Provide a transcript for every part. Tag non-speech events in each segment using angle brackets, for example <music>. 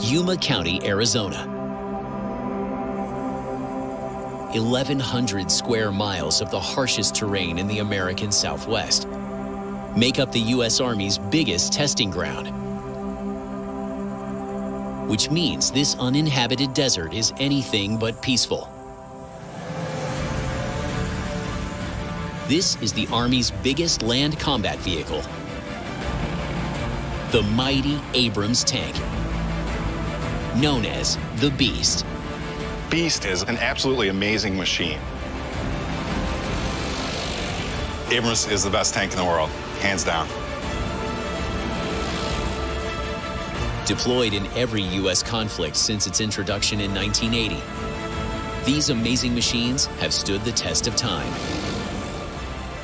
Yuma County, Arizona. 1,100 square miles of the harshest terrain in the American Southwest make up the U.S. Army's biggest testing ground. Which means this uninhabited desert is anything but peaceful. This is the Army's biggest land combat vehicle, the mighty Abrams tank, known as the Beast. Beast is an absolutely amazing machine. Abrams is the best tank in the world, hands down. Deployed in every U.S. conflict since its introduction in 1980, these amazing machines have stood the test of time.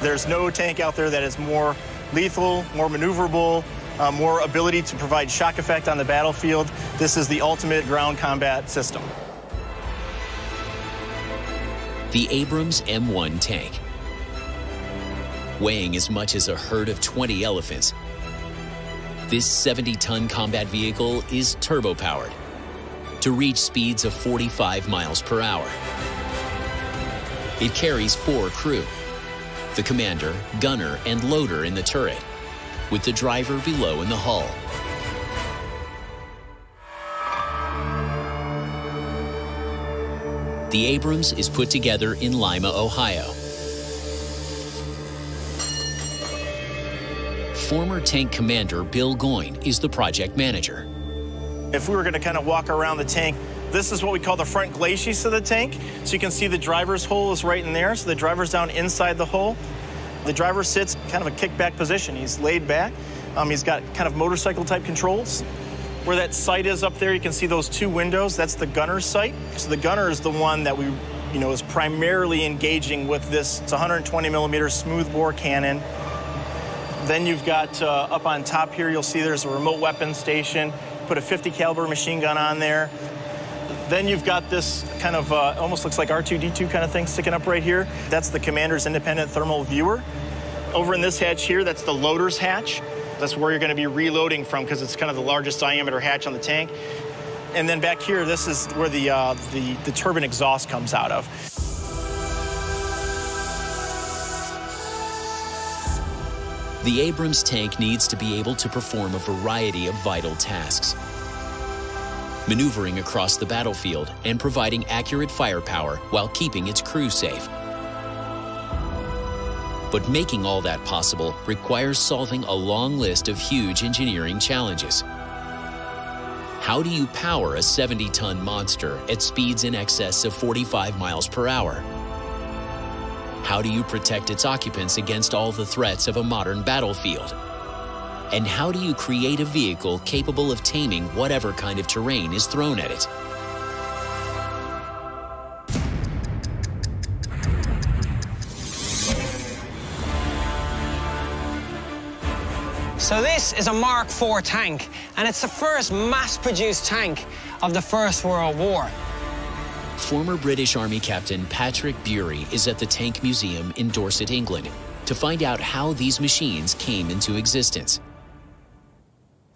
There's no tank out there that is more lethal, more maneuverable, uh, more ability to provide shock effect on the battlefield. This is the ultimate ground combat system. The Abrams M1 tank. Weighing as much as a herd of 20 elephants, this 70-ton combat vehicle is turbo-powered to reach speeds of 45 miles per hour. It carries four crew, the commander, gunner, and loader in the turret, with the driver below in the hull. The Abrams is put together in Lima, Ohio. Former tank commander Bill Goyne is the project manager. If we were going to kind of walk around the tank, this is what we call the front glacis of the tank. So you can see the driver's hole is right in there. So the driver's down inside the hole. The driver sits kind of a kickback position. He's laid back. Um, he's got kind of motorcycle type controls. Where that sight is up there, you can see those two windows. That's the gunner's sight. So the gunner is the one that we, you know, is primarily engaging with this. It's 120 millimeter smoothbore cannon. Then you've got uh, up on top here, you'll see there's a remote weapon station. Put a 50 caliber machine gun on there. Then you've got this kind of uh, almost looks like R2D2 kind of thing sticking up right here. That's the commander's independent thermal viewer. Over in this hatch here, that's the loader's hatch. That's where you're going to be reloading from because it's kind of the largest diameter hatch on the tank. And then back here, this is where the, uh, the, the turbine exhaust comes out of. The Abrams tank needs to be able to perform a variety of vital tasks. Maneuvering across the battlefield and providing accurate firepower while keeping its crew safe. But making all that possible requires solving a long list of huge engineering challenges. How do you power a 70-ton monster at speeds in excess of 45 miles per hour? How do you protect its occupants against all the threats of a modern battlefield? And how do you create a vehicle capable of taming whatever kind of terrain is thrown at it? So this is a Mark IV tank, and it's the first mass-produced tank of the First World War. Former British Army Captain Patrick Bury is at the Tank Museum in Dorset, England, to find out how these machines came into existence.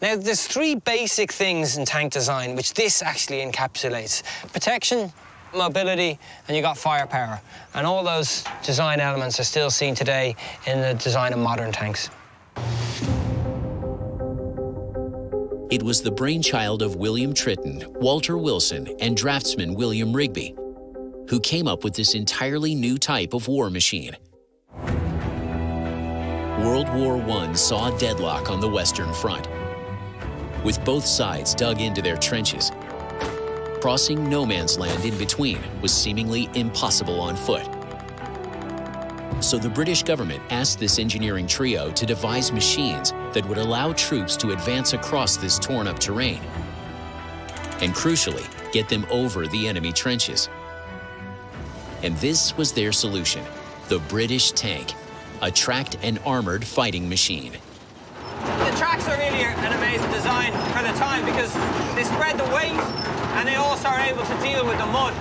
Now, there's three basic things in tank design which this actually encapsulates. Protection, mobility, and you got firepower. And all those design elements are still seen today in the design of modern tanks. It was the brainchild of William Tritton, Walter Wilson, and draftsman William Rigby, who came up with this entirely new type of war machine. World War I saw a deadlock on the Western Front, with both sides dug into their trenches. Crossing no man's land in between was seemingly impossible on foot. So the British government asked this engineering trio to devise machines that would allow troops to advance across this torn up terrain. And crucially, get them over the enemy trenches. And this was their solution the British tank, a tracked and armored fighting machine. The tracks are really an amazing design for the time because they spread the weight and they also are able to deal with the mud.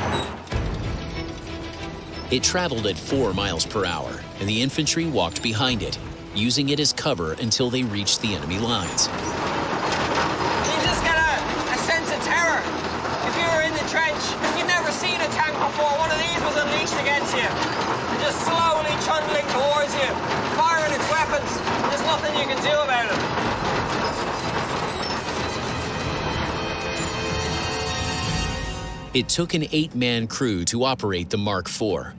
It traveled at 4 miles per hour, and the infantry walked behind it, using it as cover until they reached the enemy lines. You just get a, a sense of terror. If you were in the trench, you'd never seen a tank before, one of these was unleashed against you. Just slowly trundling towards you, firing its weapons. There's nothing you can do about it. It took an eight-man crew to operate the Mark IV,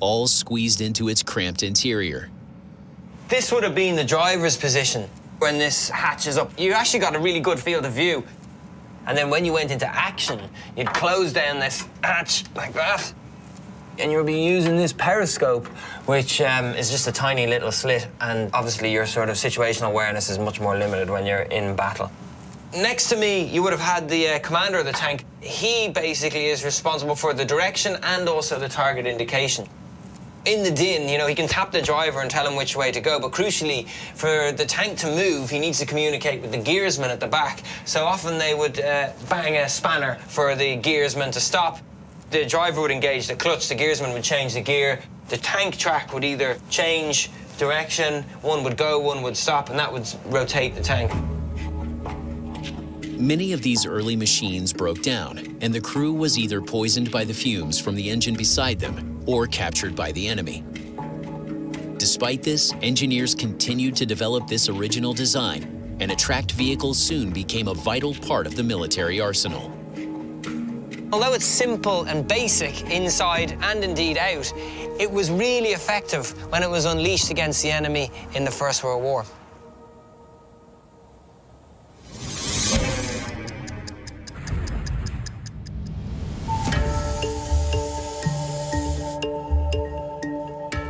all squeezed into its cramped interior. This would have been the driver's position when this hatches up. You actually got a really good field of view. And then when you went into action, you'd close down this hatch like that. And you'll be using this periscope, which um, is just a tiny little slit. And obviously, your sort of situational awareness is much more limited when you're in battle. Next to me, you would have had the uh, commander of the tank. He basically is responsible for the direction and also the target indication. In the din, you know, he can tap the driver and tell him which way to go, but crucially, for the tank to move, he needs to communicate with the gearsman at the back. So often they would uh, bang a spanner for the gearsman to stop. The driver would engage the clutch, the gearsman would change the gear. The tank track would either change direction, one would go, one would stop, and that would rotate the tank. Many of these early machines broke down, and the crew was either poisoned by the fumes from the engine beside them or captured by the enemy. Despite this, engineers continued to develop this original design, and a tracked vehicle soon became a vital part of the military arsenal. Although it's simple and basic inside and indeed out, it was really effective when it was unleashed against the enemy in the First World War.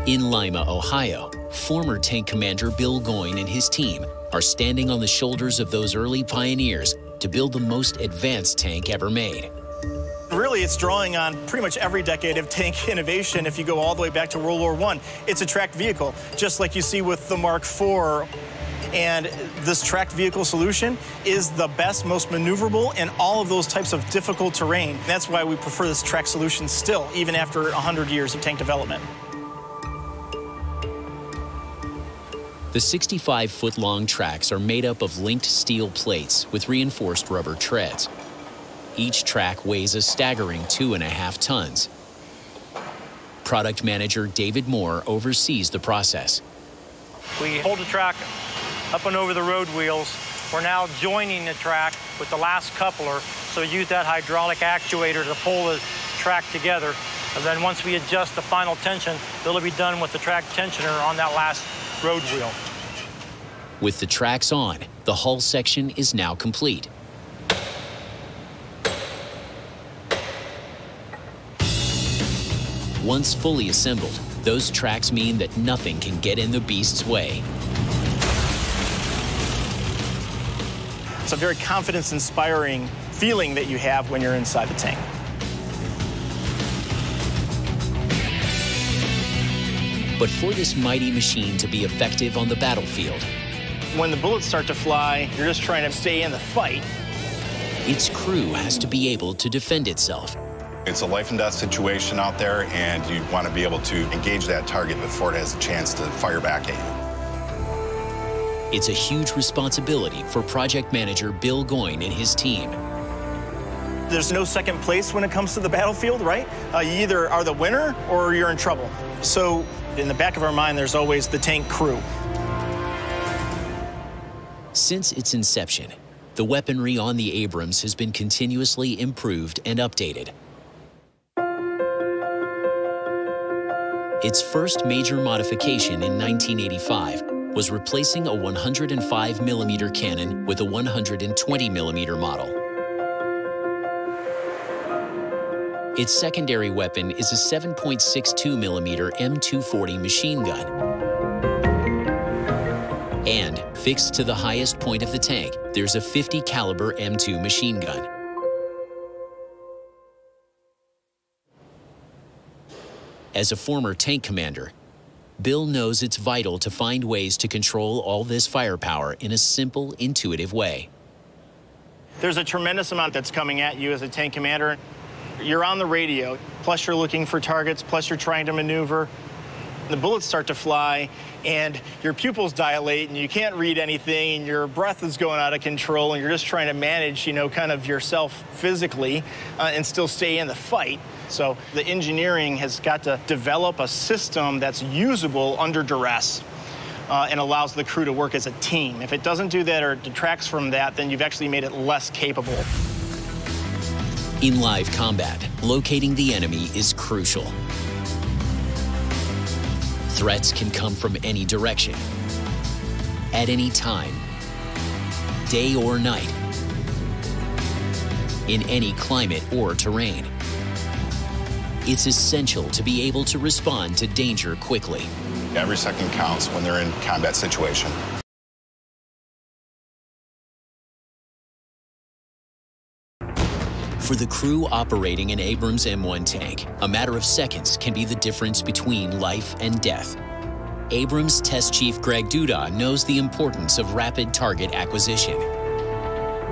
In Lima, Ohio, former tank commander Bill Goyne and his team are standing on the shoulders of those early pioneers to build the most advanced tank ever made. Really, it's drawing on pretty much every decade of tank <laughs> innovation. If you go all the way back to World War I, it's a tracked vehicle, just like you see with the Mark IV. And this tracked vehicle solution is the best, most maneuverable in all of those types of difficult terrain. That's why we prefer this tracked solution still, even after 100 years of tank development. The 65 foot long tracks are made up of linked steel plates with reinforced rubber treads. Each track weighs a staggering two and a half tons. Product manager David Moore oversees the process. We hold the track up and over the road wheels. We're now joining the track with the last coupler, so use that hydraulic actuator to pull the track together. And then once we adjust the final tension, it'll be done with the track tensioner on that last road wheel. With the tracks on, the hull section is now complete. Once fully assembled, those tracks mean that nothing can get in the beast's way. It's a very confidence-inspiring feeling that you have when you're inside the tank. But for this mighty machine to be effective on the battlefield, When the bullets start to fly, you're just trying to stay in the fight. its crew has to be able to defend itself. It's a life and death situation out there, and you want to be able to engage that target before it has a chance to fire back at you. It's a huge responsibility for project manager Bill Goyne and his team. There's no second place when it comes to the battlefield, right? Uh, you either are the winner or you're in trouble. So in the back of our mind, there's always the tank crew. Since its inception, the weaponry on the Abrams has been continuously improved and updated. Its first major modification in 1985 was replacing a 105 millimeter cannon with a 120 millimeter model. Its secondary weapon is a 7.62 millimeter M240 machine gun. And fixed to the highest point of the tank, there's a 50 caliber M2 machine gun. As a former tank commander, Bill knows it's vital to find ways to control all this firepower in a simple, intuitive way. There's a tremendous amount that's coming at you as a tank commander. You're on the radio, plus you're looking for targets, plus you're trying to maneuver. The bullets start to fly, and your pupils dilate, and you can't read anything, and your breath is going out of control, and you're just trying to manage, you know, kind of yourself physically uh, and still stay in the fight. So the engineering has got to develop a system that's usable under duress. Uh, and allows the crew to work as a team. If it doesn't do that or detracts from that, then you've actually made it less capable. In live combat, locating the enemy is crucial. Threats can come from any direction, at any time, day or night, in any climate or terrain. It's essential to be able to respond to danger quickly. Every second counts when they're in combat situation. For the crew operating an Abrams M1 tank, a matter of seconds can be the difference between life and death. Abrams Test Chief Greg Duda knows the importance of rapid target acquisition.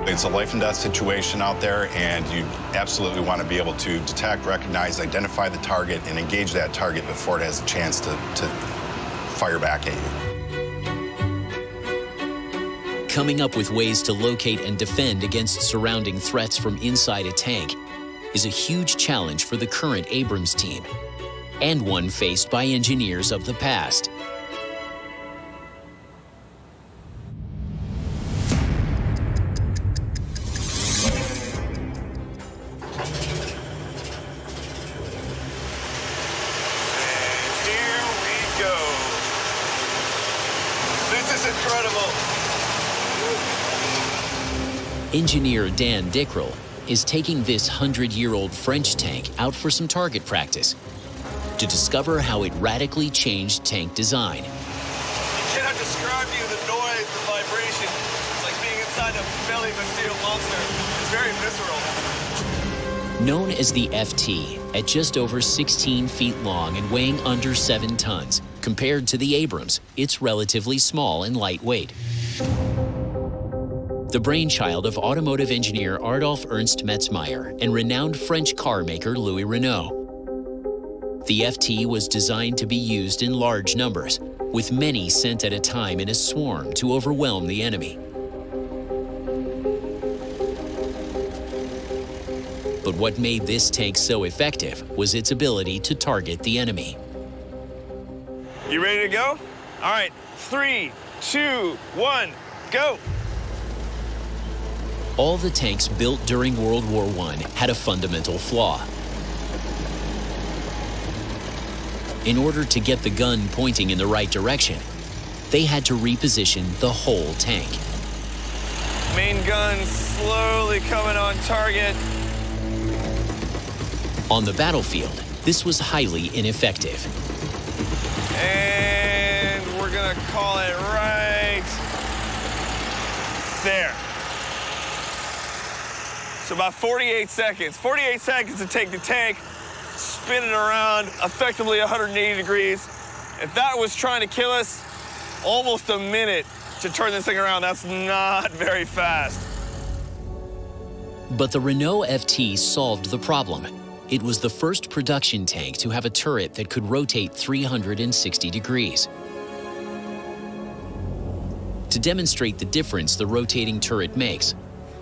It's a life and death situation out there, and you absolutely want to be able to detect, recognize, identify the target, and engage that target before it has a chance to, to fire back at you. Coming up with ways to locate and defend against surrounding threats from inside a tank is a huge challenge for the current Abrams team, and one faced by engineers of the past. Engineer Dan Dickrell is taking this 100 year old French tank out for some target practice to discover how it radically changed tank design. I cannot describe to you the noise, the vibration. It's like being inside the belly of a steel monster. It's very visceral. Known as the FT, at just over 16 feet long and weighing under 7 tons, compared to the Abrams, it's relatively small and lightweight. The brainchild of automotive engineer Adolf Ernst Metzmaier and renowned French car maker Louis Renault. The FT was designed to be used in large numbers, with many sent at a time in a swarm to overwhelm the enemy. But what made this tank so effective was its ability to target the enemy. You ready to go? All right, three, two, one, go. All the tanks built during World War I had a fundamental flaw. In order to get the gun pointing in the right direction, they had to reposition the whole tank. Main gun slowly coming on target. On the battlefield, this was highly ineffective. And we're gonna call it right there. So about 48 seconds. 48 seconds to take the tank, spin it around effectively 180 degrees. If that was trying to kill us, almost a minute to turn this thing around. That's not <laughs> very fast. But the Renault FT solved the problem. It was the first production tank to have a turret that could rotate 360 degrees. To demonstrate the difference the rotating turret makes,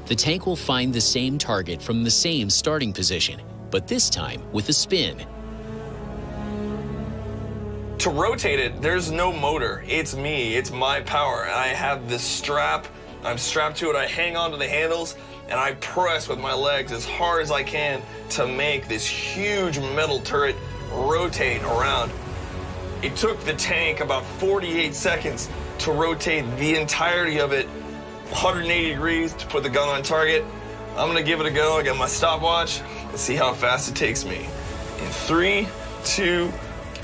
the tank will find the same target from the same starting position, but this time with a spin. To rotate it, there's no motor. It's me, it's my power. I have this strap, I'm strapped to it, I hang on to the handles, and I press with my legs as hard as I can to make this huge metal turret rotate around. It took the tank about 48 seconds to rotate the entirety of it 180 degrees to put the gun on target. I'm gonna give it a go. I got my stopwatch. Let's see how fast it takes me. In three, two,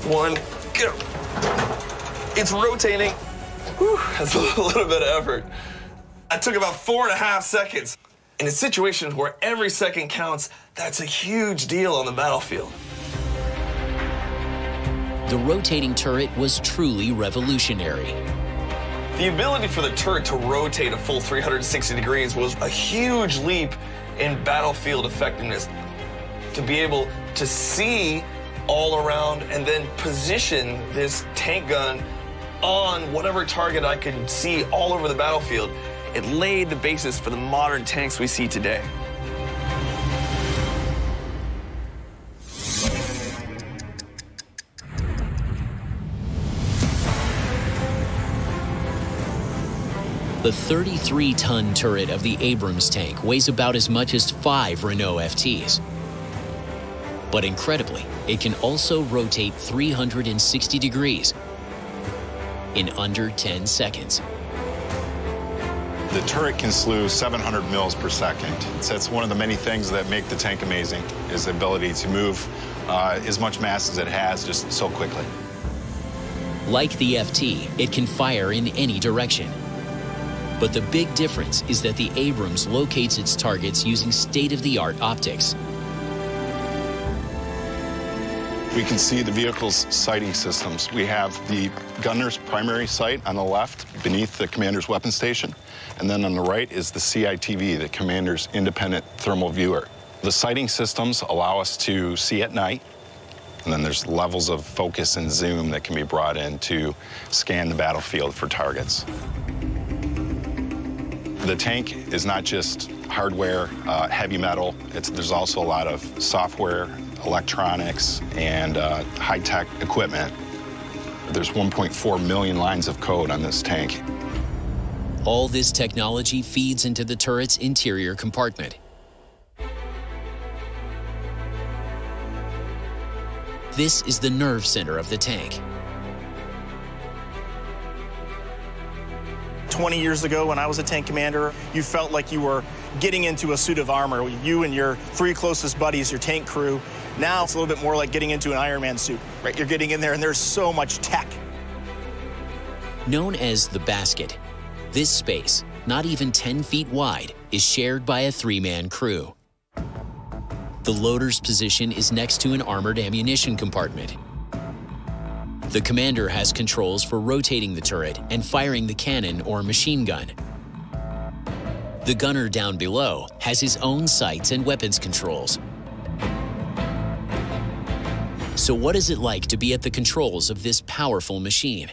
one, go. It's rotating. Whew, that's <laughs> a little bit of effort. I took about four and a half seconds. In a situation where every second counts, that's a huge deal on the battlefield. The rotating turret was truly revolutionary. The ability for the turret to rotate a full 360 degrees was a huge leap in battlefield effectiveness. To be able to see all around and then position this tank gun on whatever target I could see all over the battlefield. It laid the basis for the modern tanks we see today. The 33 ton turret of the Abrams tank weighs about as much as five Renault FTs. But incredibly, it can also rotate 360 degrees in under 10 seconds. The turret can slew 700 mils per second. So that's one of the many things that make the tank amazing, is the ability to move uh, as much mass as it has just so quickly. Like the FT, it can fire in any direction. But the big difference is that the Abrams locates its targets using state-of-the-art optics. We can see the vehicle's sighting systems. We have the gunner's primary sight on the left beneath the commander's weapon station. And then on the right is the CITV, the commander's independent thermal viewer. The sighting systems allow us to see at night. And then there's levels of focus and zoom that can be brought in to scan the battlefield for targets. The tank is not just hardware, uh, heavy metal. It's, there's also a lot of software, electronics, and uh, high-tech equipment. There's 1.4 million lines of code on this tank. All this technology feeds into the turret's interior compartment. This is the nerve center of the tank. 20 years ago when I was a tank commander, you felt like you were getting into a suit of armor. You and your three closest buddies, your tank crew. Now it's a little bit more like getting into an Iron Man suit, right? You're getting in there and there's so much tech. Known as the basket, this space, not even 10 feet wide, is shared by a three-man crew. The loader's position is next to an armored ammunition compartment. The commander has controls for rotating the turret and firing the cannon or machine gun. The gunner down below has his own sights and weapons controls. So what is it like to be at the controls of this powerful machine?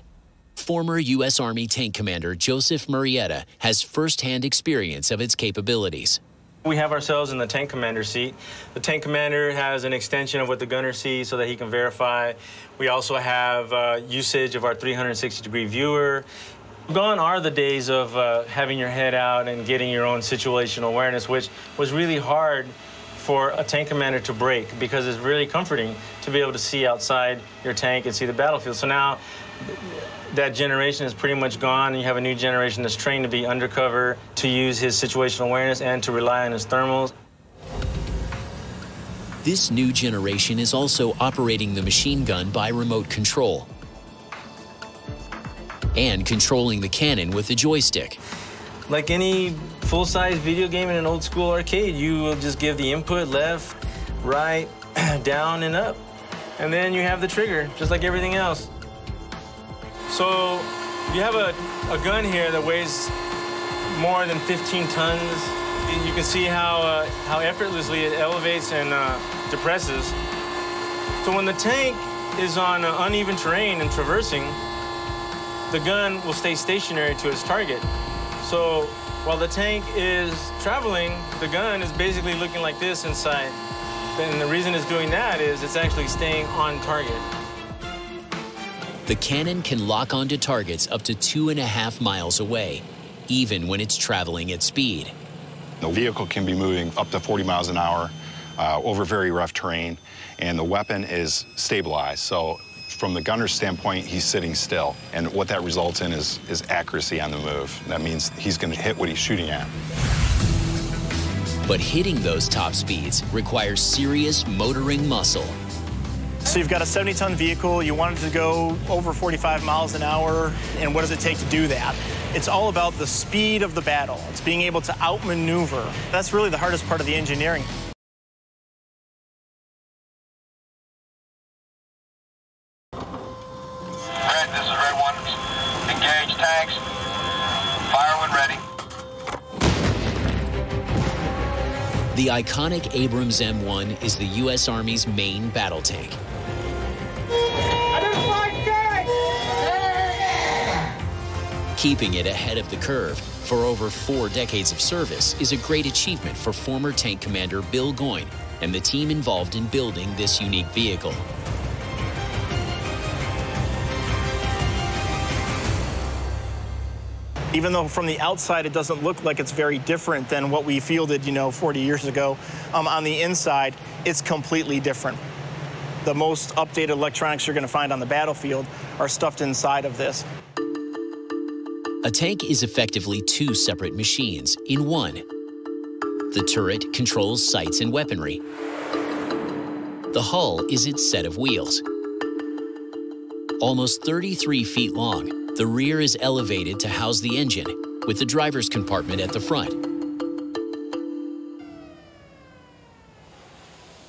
Former U.S. Army tank commander Joseph Murrieta has firsthand experience of its capabilities. We have ourselves in the tank commander seat. The tank commander has an extension of what the gunner sees so that he can verify. We also have uh, usage of our 360 degree viewer. Gone are the days of uh, having your head out and getting your own situational awareness, which was really hard for a tank commander to break because it's really comforting to be able to see outside your tank and see the battlefield. So now that generation is pretty much gone. And you have a new generation that's trained to be undercover, to use his situational awareness, and to rely on his thermals. This new generation is also operating the machine gun by remote control and controlling the cannon with a joystick. Like any full-size video game in an old school arcade, you will just give the input left, right, <clears throat> down, and up. And then you have the trigger, just like everything else. So you have a, a gun here that weighs more than 15 tons. You can see how, uh, how effortlessly it elevates and uh, depresses. So when the tank is on uh, uneven terrain and traversing, the gun will stay stationary to its target. So while the tank is traveling, the gun is basically looking like this inside. And the reason it's doing that is it's actually staying on target. The cannon can lock onto targets up to two and a half miles away, even when it's traveling at speed. The vehicle can be moving up to 40 miles an hour uh, over very rough terrain, and the weapon is stabilized. So from the gunner's standpoint, he's sitting still. And what that results in is, is accuracy on the move. That means he's going to hit what he's shooting at. But hitting those top speeds requires serious motoring muscle. So you've got a 70-ton vehicle, you want it to go over 45 miles an hour, and what does it take to do that? It's all about the speed of the battle. It's being able to outmaneuver. That's really the hardest part of the engineering. Red, this is Red 1. Engage tanks. Fire when ready. The iconic Abrams M1 is the U.S. Army's main battle tank. Keeping it ahead of the curve for over four decades of service is a great achievement for former tank commander Bill Goyne and the team involved in building this unique vehicle. Even though from the outside it doesn't look like it's very different than what we fielded, you know, 40 years ago, um, on the inside, it's completely different. The most updated electronics you're going to find on the battlefield are stuffed inside of this. A tank is effectively two separate machines in one. The turret controls sights and weaponry. The hull is its set of wheels. Almost 33 feet long, the rear is elevated to house the engine, with the driver's compartment at the front.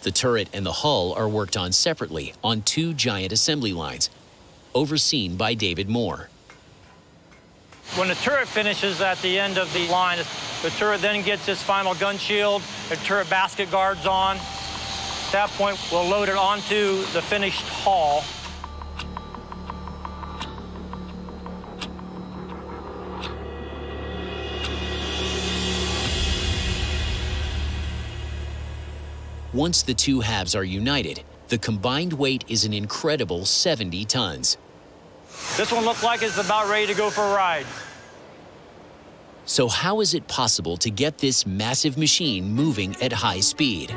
The turret and the hull are worked on separately on two giant assembly lines, overseen by David Moore. When the turret finishes at the end of the line, the turret then gets its final gun shield, the turret basket guards on. At that point, we'll load it onto the finished hull. Once the two halves are united, the combined weight is an incredible 70 tons. This one looks like it's about ready to go for a ride. So how is it possible to get this massive machine moving at high speed?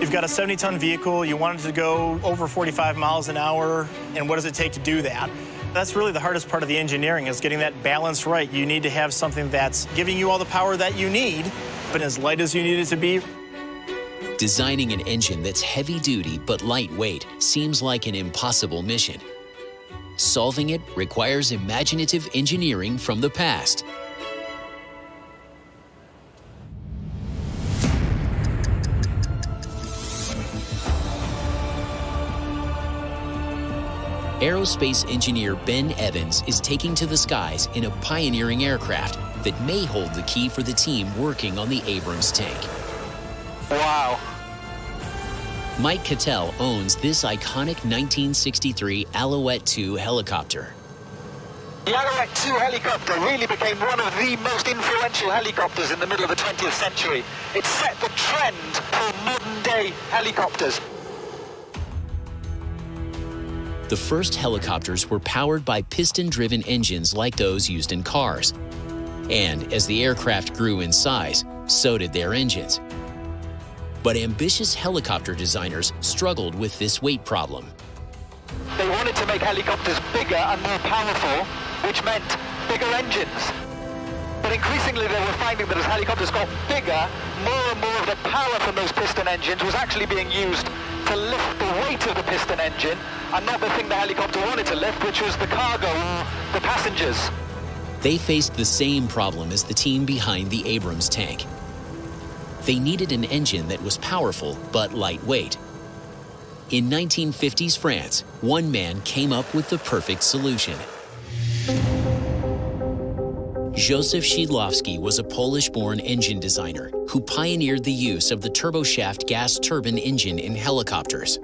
You've got a 70-ton vehicle, you want it to go over 45 miles an hour, and what does it take to do that? That's really the hardest part of the engineering, is getting that balance right. You need to have something that's giving you all the power that you need, but as light as you need it to be. Designing an engine that's heavy-duty but lightweight seems like an impossible mission. Solving it requires imaginative engineering from the past. Aerospace engineer Ben Evans is taking to the skies in a pioneering aircraft that may hold the key for the team working on the Abrams tank. Wow. Mike Cattell owns this iconic 1963 Alouette II helicopter. The Alouette II helicopter really became one of the most influential helicopters in the middle of the 20th century. It set the trend for modern-day helicopters. The first helicopters were powered by piston-driven engines like those used in cars. And as the aircraft grew in size, so did their engines. But ambitious helicopter designers struggled with this weight problem. They wanted to make helicopters bigger and more powerful, which meant bigger engines. But increasingly they were finding that as helicopters got bigger, more and more of the power from those piston engines was actually being used to lift the weight of the piston engine and not the thing the helicopter wanted to lift, which was the cargo or the passengers. They faced the same problem as the team behind the Abrams tank. They needed an engine that was powerful but lightweight. In 1950s France, one man came up with the perfect solution. Joseph Szydlowski was a Polish-born engine designer who pioneered the use of the turboshaft gas turbine engine in helicopters.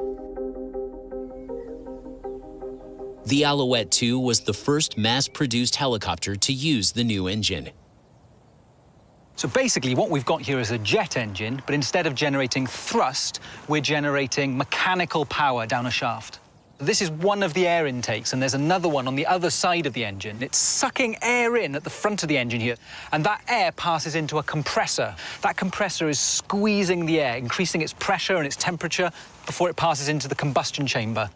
The Alouette 2 was the first mass-produced helicopter to use the new engine. So basically what we've got here is a jet engine, but instead of generating thrust, we're generating mechanical power down a shaft. This is one of the air intakes, and there's another one on the other side of the engine. It's sucking air in at the front of the engine here, and that air passes into a compressor. That compressor is squeezing the air, increasing its pressure and its temperature before it passes into the combustion chamber.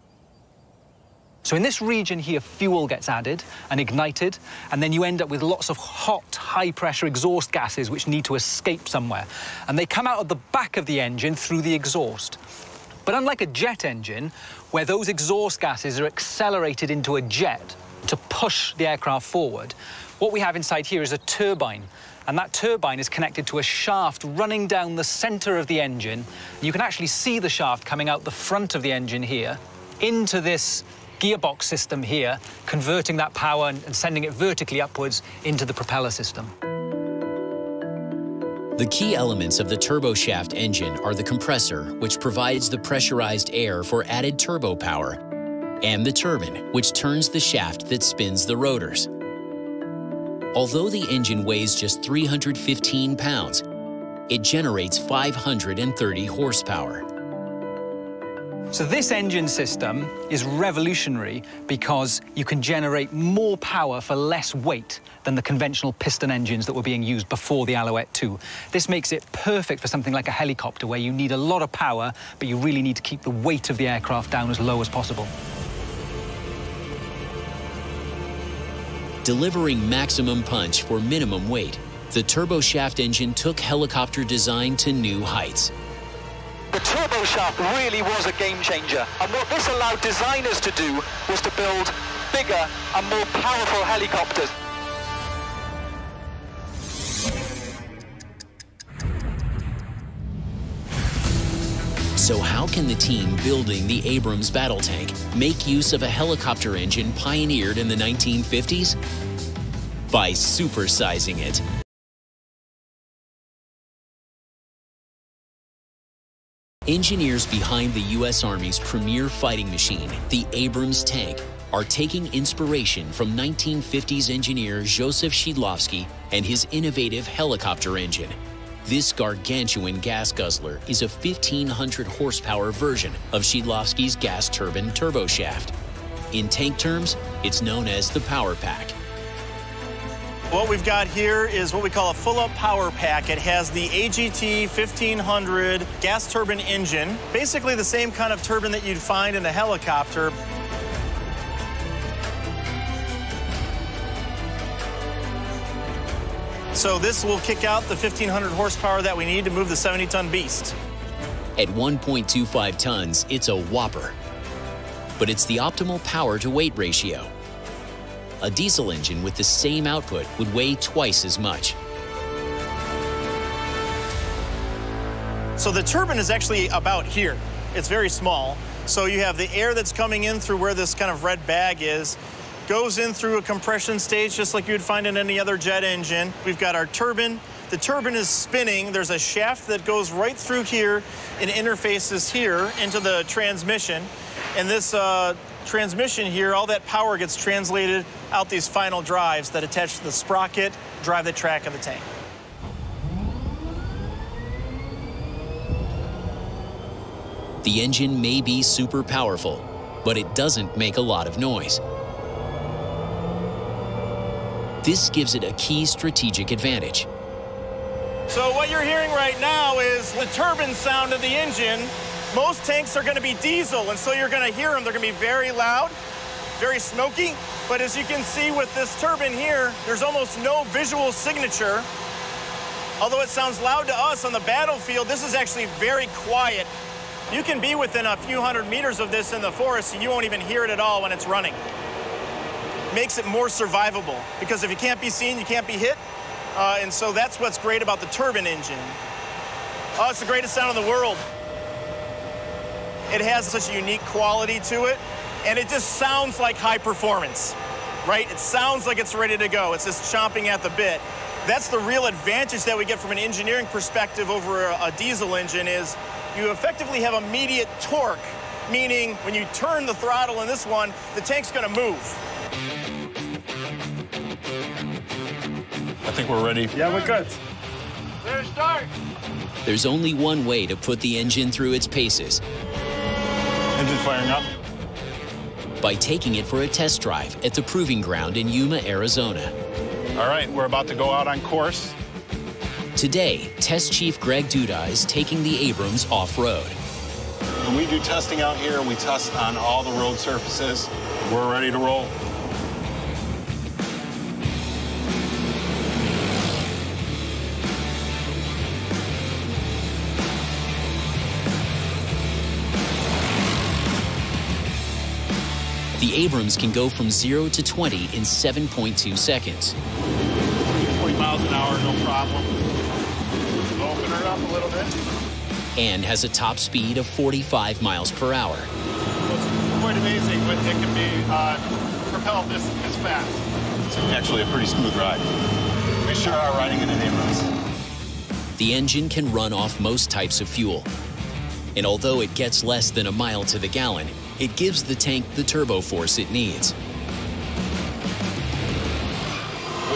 So in this region here, fuel gets added and ignited, and then you end up with lots of hot, high-pressure exhaust gases which need to escape somewhere. And they come out of the back of the engine through the exhaust. But unlike a jet engine, where those exhaust gases are accelerated into a jet to push the aircraft forward, what we have inside here is a turbine. And that turbine is connected to a shaft running down the center of the engine. You can actually see the shaft coming out the front of the engine here into this gearbox system here, converting that power and sending it vertically upwards into the propeller system. The key elements of the turboshaft engine are the compressor, which provides the pressurized air for added turbo power, and the turbine, which turns the shaft that spins the rotors. Although the engine weighs just 315 pounds, it generates 530 horsepower. So this engine system is revolutionary because you can generate more power for less weight than the conventional piston engines that were being used before the Alouette 2. This makes it perfect for something like a helicopter where you need a lot of power, but you really need to keep the weight of the aircraft down as low as possible. Delivering maximum punch for minimum weight, the turboshaft engine took helicopter design to new heights. The turboshaft really was a game changer, and what this allowed designers to do was to build bigger and more powerful helicopters. So how can the team building the Abrams battle tank make use of a helicopter engine pioneered in the 1950s? By supersizing it. Engineers behind the U.S. Army's premier fighting machine, the Abrams tank, are taking inspiration from 1950s engineer Joseph Szydlowski and his innovative helicopter engine. This gargantuan gas guzzler is a 1,500 horsepower version of Szydlowski's gas turbine turboshaft. In tank terms, it's known as the Power Pack. What we've got here is what we call a full-up power pack. It has the AGT 1500 gas turbine engine, basically the same kind of turbine that you'd find in a helicopter. So this will kick out the 1500 horsepower that we need to move the 70-ton beast. At 1.25 tons, it's a whopper. But it's the optimal power to weight ratio. A diesel engine with the same output would weigh twice as much. So the turbine is actually about here. It's very small. So you have the air that's coming in through where this kind of red bag is, goes in through a compression stage just like you would find in any other jet engine. We've got our turbine. The turbine is spinning. There's a shaft that goes right through here and interfaces here into the transmission. And this uh, transmission here, all that power gets translated out these final drives that attach to the sprocket, drive the track of the tank. The engine may be super powerful, but it doesn't make a lot of noise. This gives it a key strategic advantage. So what you're hearing right now is the turbine sound of the engine. Most tanks are going to be diesel, and so you're going to hear them. They're going to be very loud, very smoky. But as you can see with this turbine here, there's almost no visual signature. Although it sounds loud to us on the battlefield, this is actually very quiet. You can be within a few hundred meters of this in the forest, and you won't even hear it at all when it's running makes it more survivable because if you can't be seen, you can't be hit. Uh, and so that's what's great about the turbine engine. Oh, it's the greatest sound in the world. It has such a unique quality to it, and it just sounds like high performance, right? It sounds like it's ready to go. It's just chomping at the bit. That's the real advantage that we get from an engineering perspective over a, a diesel engine is you effectively have immediate torque, meaning when you turn the throttle in this one, the tank's gonna move. I think we're ready. Yeah, we're good. Clear start. There's only one way to put the engine through its paces Engine firing up. by taking it for a test drive at the Proving Ground in Yuma, Arizona. All right, we're about to go out on course. Today, Test Chief Greg Duda is taking the Abrams off-road. When we do testing out here, we test on all the road surfaces. We're ready to roll. The Abrams can go from 0 to 20 in 7.2 seconds 20 miles an hour, no problem. Open her up a little bit. and has a top speed of 45 miles per hour. It's quite amazing when it can be uh, propelled this, this fast. It's actually a pretty smooth ride. We sure are riding in an Abrams. The engine can run off most types of fuel. And although it gets less than a mile to the gallon, It gives the tank the turbo force it needs.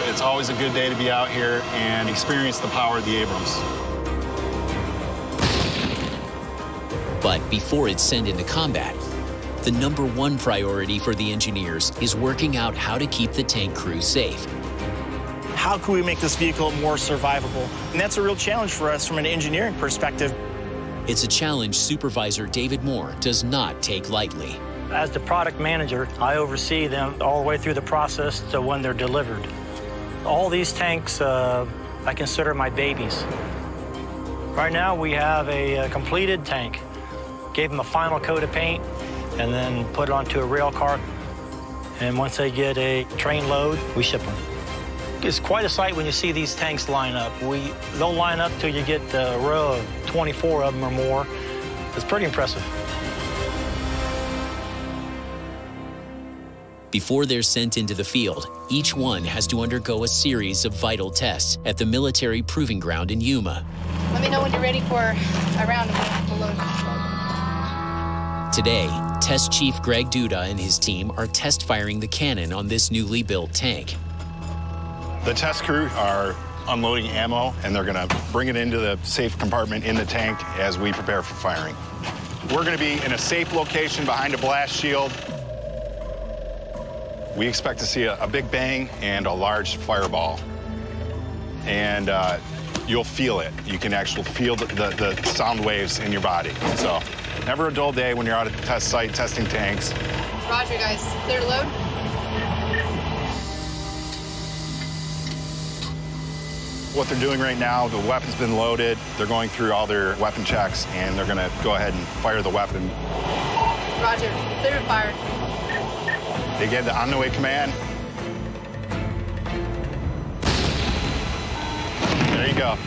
It's always a good day to be out here and experience the power of the Abrams. But before it's sent into combat, the number one priority for the engineers is working out how to keep the tank crew safe. How can we make this vehicle more survivable? And that's a real challenge for us from an engineering perspective. It's a challenge Supervisor David Moore does not take lightly. As the product manager, I oversee them all the way through the process to when they're delivered. All these tanks uh, I consider my babies. Right now we have a, a completed tank. Gave them a final coat of paint and then put it onto a rail car. And once they get a train load, we ship them. It's quite a sight when you see these tanks line up. We don't line up till you get a row of 24 of them or more. It's pretty impressive. Before they're sent into the field, each one has to undergo a series of vital tests at the military proving ground in Yuma. Let me know when you're ready for a round of load. Today, Test Chief Greg Duda and his team are test firing the cannon on this newly built tank. The test crew are unloading ammo, and they're going to bring it into the safe compartment in the tank as we prepare for firing. We're going to be in a safe location behind a blast shield. We expect to see a, a big bang and a large fireball. And uh, you'll feel it. You can actually feel the, the, the sound waves in your body. So never a dull day when you're out at the test site testing tanks. Roger, guys. Clear to load? What they're doing right now, the weapon's been loaded. They're going through all their weapon checks, and they're going to go ahead and fire the weapon. Roger. Clear to fire. They get the on-the-way command. There you go.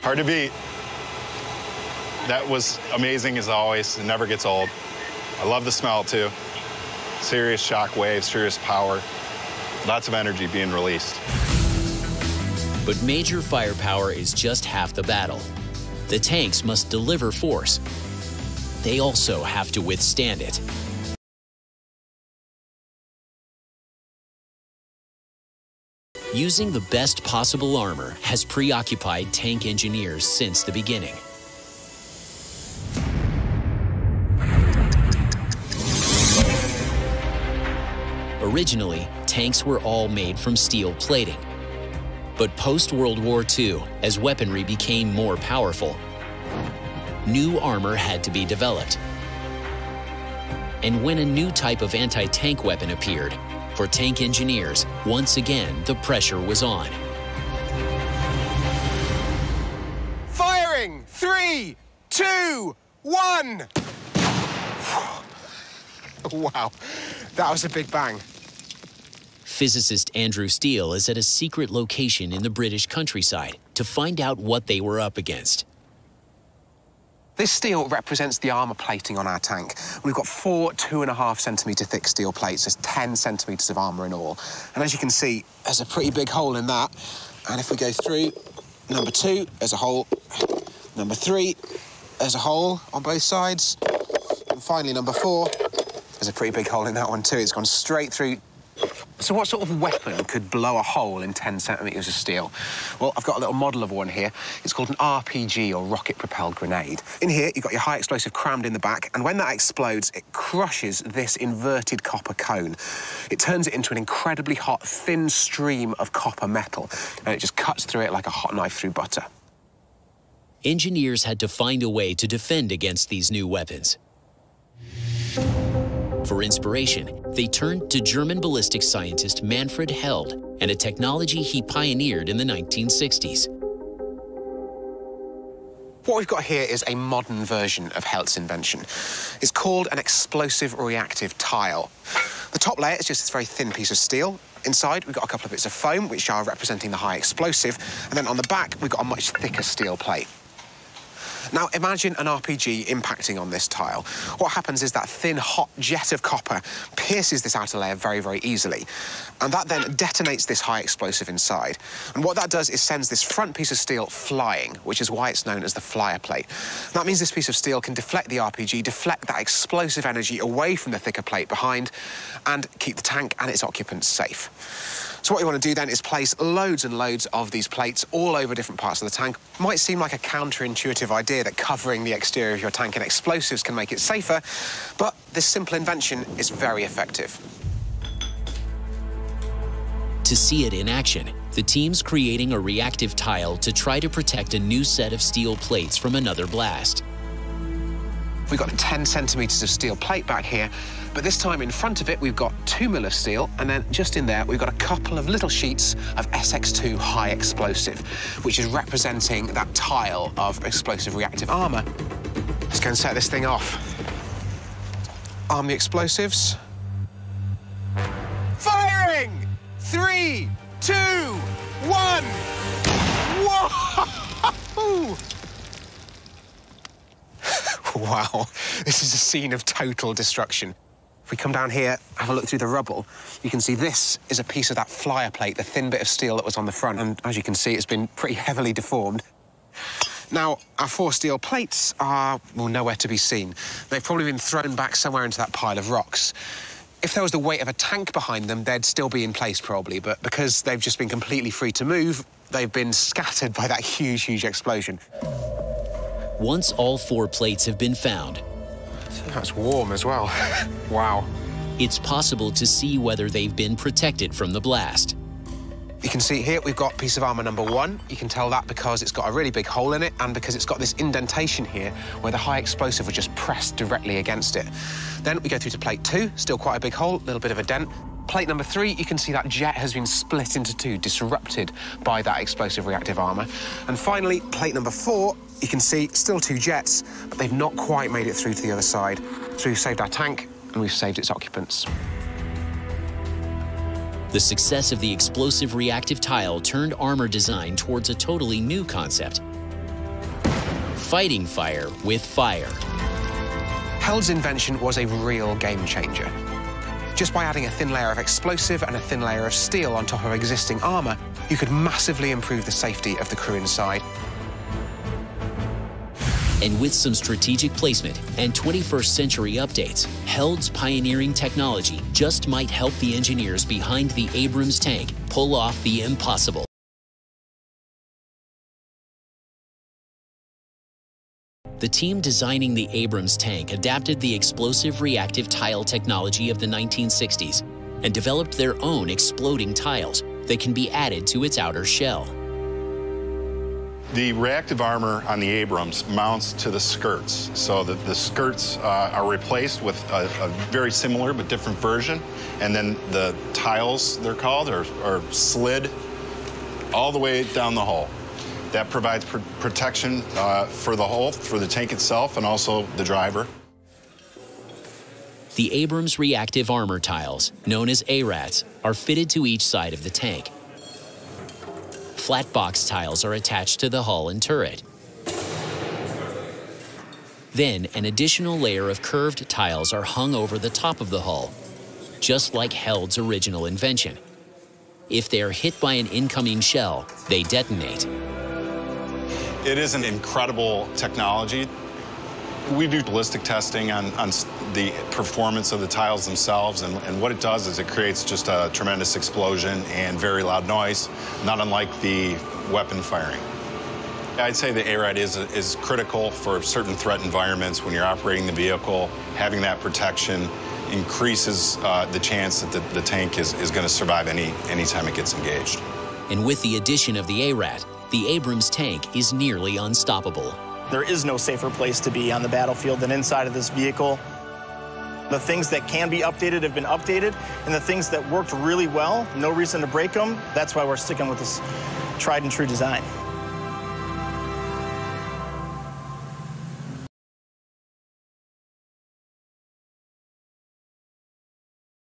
Hard to beat. That was amazing as always. It never gets old. I love the smell too. Serious shock waves, serious power. Lots of energy being released. But major firepower is just half the battle. The tanks must deliver force. They also have to withstand it. Using the best possible armor has preoccupied tank engineers since the beginning. Originally, tanks were all made from steel plating. But post World War II, as weaponry became more powerful, new armor had to be developed. And when a new type of anti tank weapon appeared, for tank engineers, once again the pressure was on. Firing! Three, two, one! <sighs> wow, that was a big bang. Physicist Andrew Steele is at a secret location in the British countryside to find out what they were up against. This steel represents the armour plating on our tank. We've got four two and a half centimetre thick steel plates. There's 10 centimetres of armour in all. And as you can see, there's a pretty big hole in that. And if we go through number two, there's a hole. Number three, there's a hole on both sides. And finally, number four, there's a pretty big hole in that one too. It's gone straight through so what sort of weapon could blow a hole in 10 centimetres of steel? Well, I've got a little model of one here. It's called an RPG, or rocket-propelled grenade. In here, you've got your high explosive crammed in the back, and when that explodes, it crushes this inverted copper cone. It turns it into an incredibly hot, thin stream of copper metal, and it just cuts through it like a hot knife through butter. Engineers had to find a way to defend against these new weapons. For inspiration, they turned to German ballistic scientist Manfred Held and a technology he pioneered in the 1960s. What we've got here is a modern version of Held's invention. It's called an explosive reactive tile. The top layer is just this very thin piece of steel. Inside, we've got a couple of bits of foam, which are representing the high explosive. And then on the back, we've got a much thicker steel plate. Now, imagine an RPG impacting on this tile. What happens is that thin, hot jet of copper pierces this outer layer very, very easily. And that then detonates this high explosive inside. And what that does is sends this front piece of steel flying, which is why it's known as the flyer plate. That means this piece of steel can deflect the RPG, deflect that explosive energy away from the thicker plate behind, and keep the tank and its occupants safe. So what you want to do then is place loads and loads of these plates all over different parts of the tank. Might seem like a counterintuitive idea that covering the exterior of your tank in explosives can make it safer, but this simple invention is very effective. To see it in action, the team's creating a reactive tile to try to protect a new set of steel plates from another blast. We've got 10 centimetres of steel plate back here, but this time in front of it, we've got two mil of steel, and then just in there, we've got a couple of little sheets of SX2 high explosive, which is representing that tile of explosive reactive armour. Let's go and set this thing off. Arm the explosives. Firing! Three, two, one! <laughs> Whoa! <laughs> wow, this is a scene of total destruction. If we come down here, have a look through the rubble, you can see this is a piece of that flyer plate, the thin bit of steel that was on the front. And as you can see, it's been pretty heavily deformed. Now, our four steel plates are, well, nowhere to be seen. They've probably been thrown back somewhere into that pile of rocks. If there was the weight of a tank behind them, they'd still be in place, probably. But because they've just been completely free to move, they've been scattered by that <laughs> huge, huge explosion. Once all four plates have been found, that's warm as well. <laughs> wow. It's possible to see whether they've been protected from the blast. You can see here we've got piece of armour number one. You can tell that because it's got a really big hole in it and because it's got this indentation here where the high explosive was just pressed directly against it. Then we go through to plate two, still quite a big hole, a little bit of a dent. Plate number three, you can see that jet has been split into two, disrupted by that explosive reactive armour. And finally, plate number four, you can see still two jets, but they've not quite made it through to the other side. So we've saved our tank and we've saved its occupants. The success of the explosive reactive tile turned armor design towards a totally new concept. Fighting fire with fire. Held's invention was a real game changer. Just by adding a thin layer of explosive and a thin layer of steel on top of existing armour, you could massively improve the safety of the crew inside. And with some strategic placement and 21st century updates, Held's pioneering technology just might help the engineers behind the Abrams tank pull off the impossible. The team designing the Abrams tank adapted the explosive reactive tile technology of the 1960s and developed their own exploding tiles that can be added to its outer shell. The reactive armor on the Abrams mounts to the skirts, so that the skirts uh, are replaced with a, a, very similar but different version, and then the tiles, they're called, are, are slid all the way down the hull. That provides pr protection uh, for the hull, for the tank itself, and also the driver. The Abrams reactive armor tiles, known as ARATs, are fitted to each side of the tank. Flat box tiles are attached to the hull and turret. Then, an additional layer of curved tiles are hung over the top of the hull, just like Held's original invention. If they are hit by an incoming shell, they detonate. It is an incredible technology. We do ballistic testing on, on the performance of the tiles themselves, and, and, what it does is it creates just a tremendous explosion and very loud noise, not unlike the weapon firing. I'd say the ARAT is, is critical for certain threat environments when you're operating the vehicle. Having that protection increases uh, the chance that the, the tank is, is going to survive any time it gets engaged. And with the addition of the ARAT, the Abrams tank is nearly unstoppable. There is no safer place to be on the battlefield than inside of this vehicle. The things that can be updated have been updated, and the things that worked really well, no reason to break them. That's why we're sticking with this tried and true design.